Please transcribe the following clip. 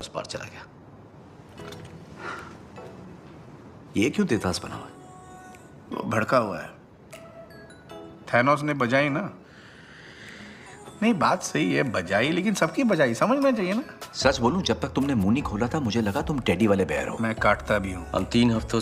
उस पार चला गया। ये क्यों तेतास बना हुआ है? वो भड़का हुआ है। थैनोस ने बजाई ना? नहीं बात सही है बजाई लेकिन सबकी बजाई समझना चाहिए ना। सच बोलूँ जब तक तुमने मुँह नहीं खोला था मुझे लगा तुम टेडी वाले बेयर हो। मैं काटता भी हूँ। हम तीन हफ्तों